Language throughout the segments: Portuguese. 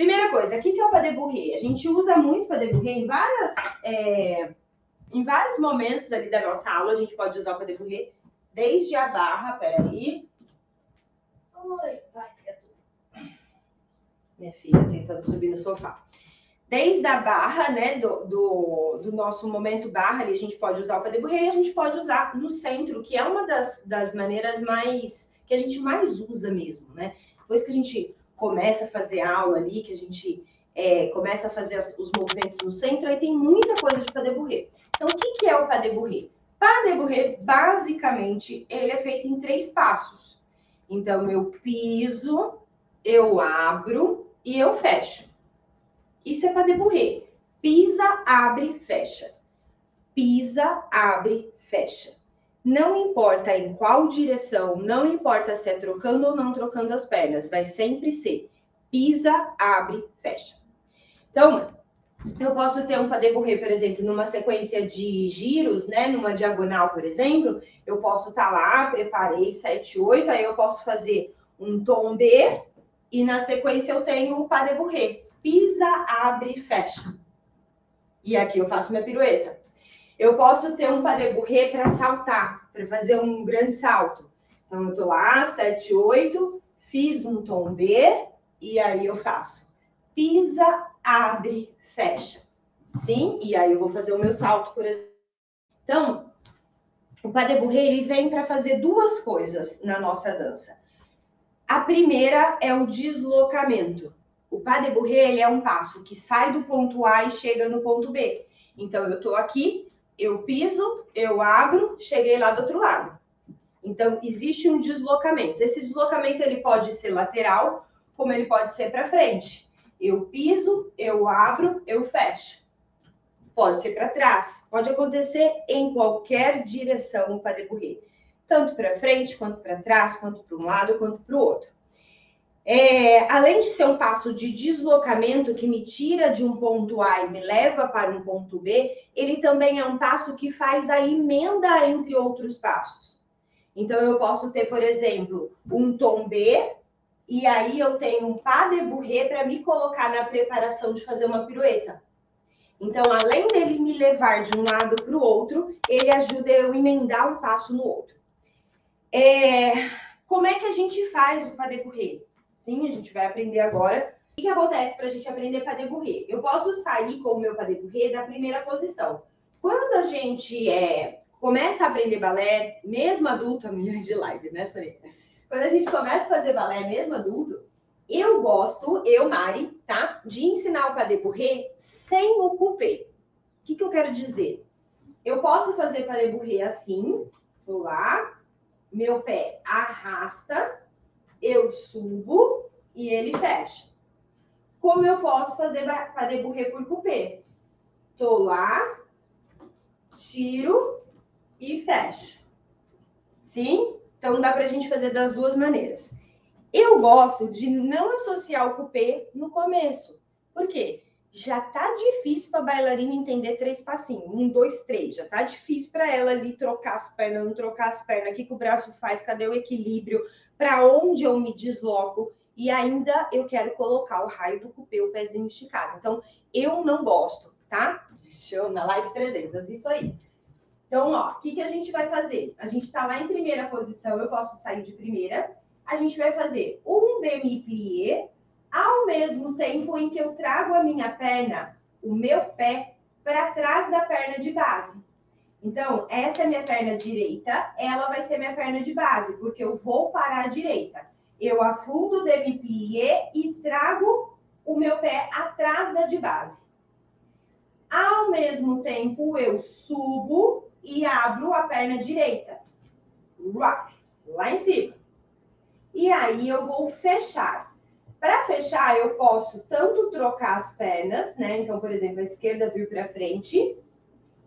Primeira coisa, o que é o pas de bourrée? A gente usa muito pas de bourrée em várias... É, em vários momentos ali da nossa aula, a gente pode usar o pas de bourrée, desde a barra, peraí. Oi, vai, criatura. Minha filha tentando subir no sofá desde a barra, né, do, do, do, nosso momento barra, ali a gente pode usar o pas de bourrée, e a gente pode usar no centro, que é uma das, das maneiras mais, que a gente mais usa mesmo, né? Depois que a gente começa a fazer aula ali, que a gente é, começa a fazer as, os movimentos no centro, aí tem muita coisa de pas bourrée. Então, o que, que é o pas de bourrée? Pas bourrée, basicamente, ele é feito em três passos. Então, eu piso, eu abro e eu fecho. Isso é para deburrer. Pisa, abre, fecha. Pisa, abre, fecha. Não importa em qual direção, não importa se é trocando ou não trocando as pernas, vai sempre ser pisa, abre, fecha. Então, eu posso ter um pas de bourrée, por exemplo, numa sequência de giros, né, numa diagonal, por exemplo, eu posso estar tá lá, preparei 7, 8, aí eu posso fazer um tom B e na sequência eu tenho o pas de pisa, abre fecha. E aqui eu faço minha pirueta. Eu posso ter um pas de bourrée para saltar, para fazer um grande salto. Então, eu tô lá, 7, 8, fiz um tom B, e aí eu faço pisa, abre, fecha. Sim? E aí eu vou fazer o meu salto, por exemplo. Então, o pas ele vem para fazer duas coisas na nossa dança. A primeira é o deslocamento. O pas ele é um passo que sai do ponto A e chega no ponto B. Então, eu estou aqui, eu piso, eu abro, cheguei lá do outro lado. Então, existe um deslocamento. Esse deslocamento ele pode ser lateral, como ele pode ser para frente. Eu piso, eu abro, eu fecho. Pode ser para trás, pode acontecer em qualquer direção o pas de bourrée. Tanto para frente, quanto para trás, quanto para um lado, quanto para o outro. É, além de ser um passo de deslocamento que me tira de um ponto A e me leva para um ponto B, ele também é um passo que faz a emenda entre outros passos. Então, eu posso ter, por exemplo, um tom B, e aí eu tenho um pas de bourrée para me colocar na preparação de fazer uma pirueta. Então, além dele me levar de um lado para o outro, ele ajuda eu a emendar um passo no outro. É, como é que a gente faz o pas de bourrée? Sim, a gente vai aprender agora. O que, que acontece para a gente aprender pas de? Eu posso sair com o meu pas de da primeira posição. Quando a gente é, começa a aprender balé, mesmo adulto, milhões de live, né, Sônia? Quando a gente começa a fazer balé, mesmo adulto, eu gosto, eu, Mari, tá? De ensinar o pas de sem o coupé. O que, que eu quero dizer? Eu posso fazer pas de assim, vou lá, meu pé arrasta, eu subo e ele fecha. Como eu posso fazer para deburrer por coupé? Tô lá, tiro e fecho. Sim? Então dá para a gente fazer das duas maneiras. Eu gosto de não associar o coupé no começo. Por quê? Já tá difícil para a bailarina entender três passinhos. Um, dois, três. Já tá difícil para ela ali trocar as pernas, não trocar as pernas. O que, que o braço faz? Cadê o equilíbrio? para onde eu me desloco e ainda eu quero colocar o raio do cupê, o pezinho esticado. Então, eu não gosto, tá? Eu na live 300, isso aí. Então, ó, o que, que a gente vai fazer? A gente está lá em primeira posição, eu posso sair de primeira. A gente vai fazer um demi-plié, mesmo tempo em que eu trago a minha perna, o meu pé, para trás da perna de base. Então, essa é minha perna direita, ela vai ser minha perna de base, porque eu vou parar à direita. Eu afundo o demi-plié e trago o meu pé atrás da de base. Ao mesmo tempo, eu subo e abro a perna direita. Lá em cima. E aí, eu vou fechar. Para fechar, eu posso tanto trocar as pernas, né? Então, por exemplo, a esquerda vir para frente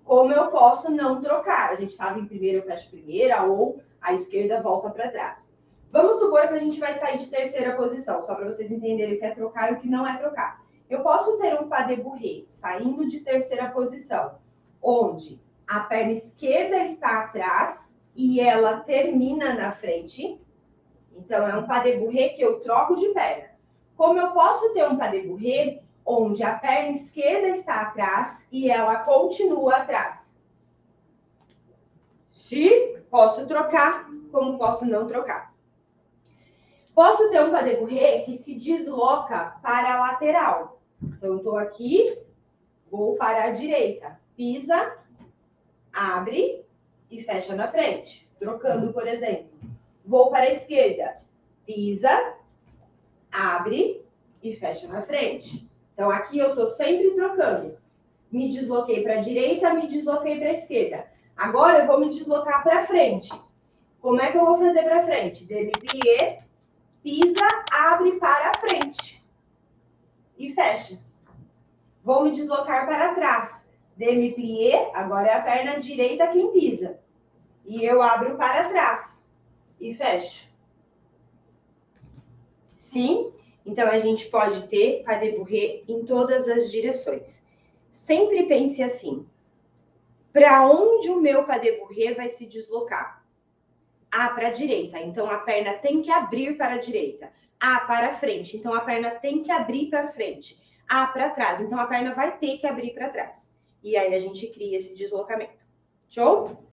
como eu posso não trocar? A gente estava em primeira, eu fecho primeira, ou a esquerda volta para trás. Vamos supor que a gente vai sair de terceira posição, só para vocês entenderem o que é trocar e o que não é trocar. Eu posso ter um pas de bourrée saindo de terceira posição, onde a perna esquerda está atrás e ela termina na frente. Então, é um pas de bourrée que eu troco de perna. Como eu posso ter um pas de onde a perna esquerda está atrás e ela continua atrás? Se posso trocar, como posso não trocar? Posso ter um pas de que se desloca para a lateral. Então, estou aqui, vou para a direita. Pisa, abre e fecha na frente. Trocando, por exemplo. Vou para a esquerda. Pisa, abre e fecha na frente. Então, aqui eu estou sempre trocando. Me desloquei para a direita, me desloquei para a esquerda. Agora eu vou me deslocar para frente. Como é que eu vou fazer para frente? Demi-plié, pisa, abre para frente. E fecha. Vou me deslocar para trás. Demi-plié, agora é a perna direita quem pisa. E eu abro para trás. E fecho. Sim? Então, a gente pode ter pas de bourrée em todas as direções. Sempre pense assim. Para onde o meu pas de bourrée vai se deslocar? Ah, para a direita. Então, a perna tem que abrir para a direita. Ah, para frente. Então, a perna tem que abrir para frente. Ah, para trás. Então, a perna vai ter que abrir para trás. E aí, a gente cria esse deslocamento. Show?